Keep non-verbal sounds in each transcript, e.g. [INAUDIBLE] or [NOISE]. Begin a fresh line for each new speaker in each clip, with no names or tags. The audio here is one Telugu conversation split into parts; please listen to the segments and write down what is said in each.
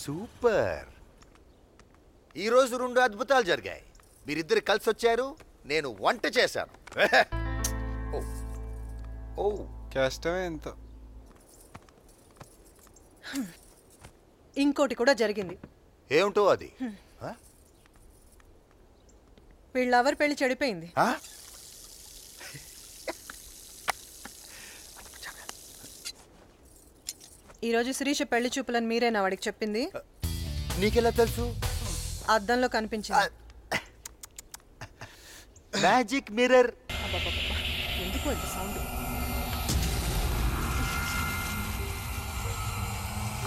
సూపర్. ఈరోజు రెండు అద్భుతాలు జరిగాయి. మీరిద్దరు కలిసి వచ్చారు నేను వంట చేశాను. [LAUGHS] ఓ. ఓ.
కష్టమే ఎంత.
ఇంకోటి కూడా జరిగింది.
ఏమిటో అది?
వీళ్ళ ఎవరి పెళ్ళి చెడిపోయింది? ఈరోజు శిరీష పెళ్ళి చూపులని మీరేనా వాడికి చెప్పింది?
నీకెలా తెలుసు?
అద్దంలో కనిపించింది.
Magic mirror.
ఎందుకు అంత సౌండ్?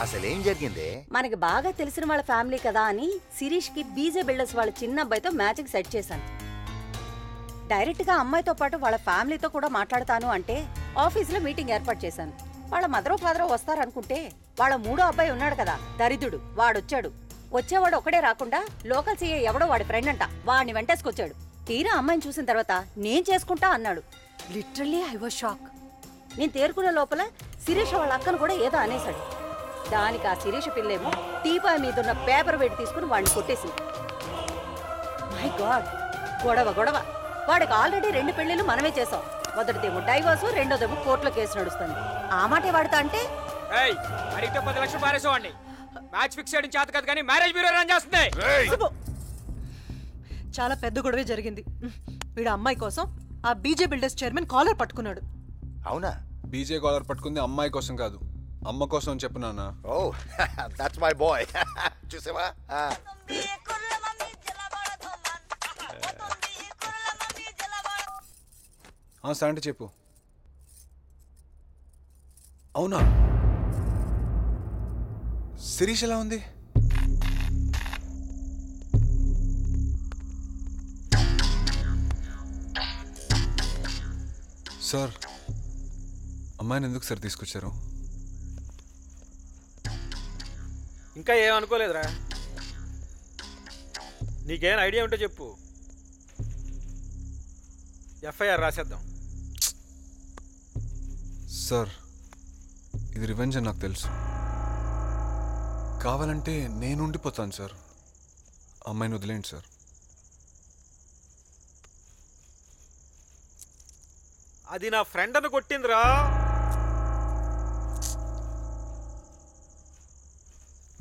అసలు ఏం జరిగిందే?
మనకి బాగా తెలిసిన వాళ్ళ ఫ్యామిలీ కదా అని శిరీష్కి బీజే బిల్డర్స్ వాళ్ళ చిన్న అబ్బాయితో మ్యాచింగ్ సెట్ చేశాను. డైరెక్ట్గా అమ్మాయితో పాటు వాళ్ళ ఫ్యామిలీతో కూడా మాట్లాడతాను అంటే ఆఫీస్లో మీటింగ్ ఏర్పాటు చేశాను. వాళ్ళ మదరో ఫాదరో వస్తారనుకుంటే వాళ్ళ మూడో అబ్బాయి ఉన్నాడు కదా దరిద్రుడు వాడొచ్చాడు. వచ్చేవాడు ఒకడే రాకుండా లోకల్ సీఏ ఎవడో వాడి ఫ్రెండ్ అంట వాడిని వెంటేసుకొచ్చాడు. తీరా అమ్మాయిని చూసిన తర్వాత నేను చేసుకుంటా అన్నాడు. Literally I was shock. నేను తేరుకున్న లోపల శిరీష వాళ్ళ అక్కను కూడా ఏదో అనేశాడు. దానికి ఆ శిరీష పిల్లేమో టీపాయ్ మీద ఉన్న పేపర్ వేడి తీసుకుని వాడిని కొట్టేసింది. మై గాడ్ గొడవ గొడవ. వాడికి ఆల్రెడీ రెండు పెళ్ళిళ్ళు మనమే చేసాం మొదటిదేమో డైవర్సు రెండోదేమో కోర్టులో కేసు నడుస్తుంది. ఆ మాటే వాడతా అంటే?
ఏయ్ అడిగితే పది లక్షలు పారేసేవాడిని. మ్యాచ్ ఫిక్స్ చేయడం చేత కాదు కానీ మ్యారేజ్ బ్యూరో రన్ చేస్తుంది.
చాలా పెద్ద గొడవే జరిగింది. వీడు అమ్మాయి కోసం ఆ బీజే బిల్డర్స్ చైర్మన్ కాలర్ పట్టుకున్నాడు.
అవునా?
బీజే కాలర్ పట్టుకుంది అమ్మాయి కోసం కాదు. అమ్మ కోసం చెప్పు నాన్న.
ఓ దట్స్ మై బాయ్ చూసావా?
శాంటీ చెప్పు. అవునా? శిరీష్ ఎలా ఉంది? సార్ అమ్మాయిని ఎందుకు సార్ తీసుకొచ్చారు?
ఇంకా ఏం అనుకోలేదురా. నీకేం ఐడియా ఉంటే చెప్పు. ఎఫ్ఐఆర్ రాసేద్దాం.
సార్ ఇది రివెంజ్ అని నాకు తెలుసు. కావాలంటే నేను ఉండిపోతాను సార్. అమ్మాయిని వదిలేండి సార్.
అది నా ఫ్రెండ్ అని కొట్టిందిరా.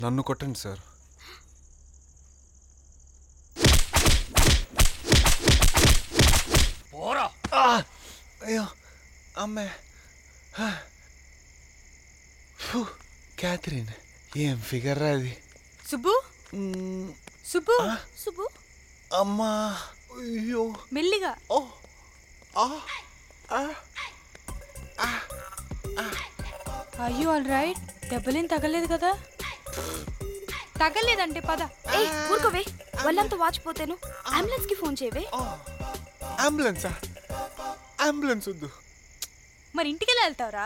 నన్ను కొట్టండి సార్. అయ్యో అమ్మే. క్యాథరిన్ ఏం ఫిగర్ రా అది
సుబ్బు సుబ్బు సుబ్బు
అమ్మా అయ్యో
మెల్లిగా
ఓ ఆ
అయ్యో ఆల్ రైట్ దెబ్బలేం తగలేదు కదా తగలేదంటే పద
ఏయ్ ఊరుకోవే వాళ్ళంతా వాచిపోతాను అంబులెన్స్కి ఫోన్ చేయవే
అంబులెన్సా అంబులెన్స్ వద్దు.
మరి ఇంటికి వెళ్తావరా?